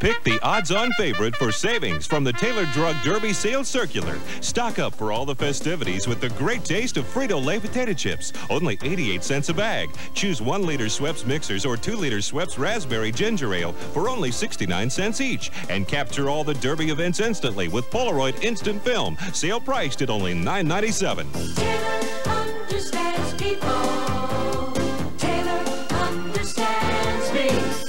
Pick the odds-on favorite for savings from the Taylor Drug Derby Sale Circular. Stock up for all the festivities with the great taste of Frito-Lay potato chips, only 88 cents a bag. Choose 1-liter Schweppes mixers or 2-liter Schweppes Raspberry Ginger Ale for only 69 cents each. And capture all the Derby events instantly with Polaroid Instant Film, sale priced at only $9.97. Taylor understands people. Taylor understands me.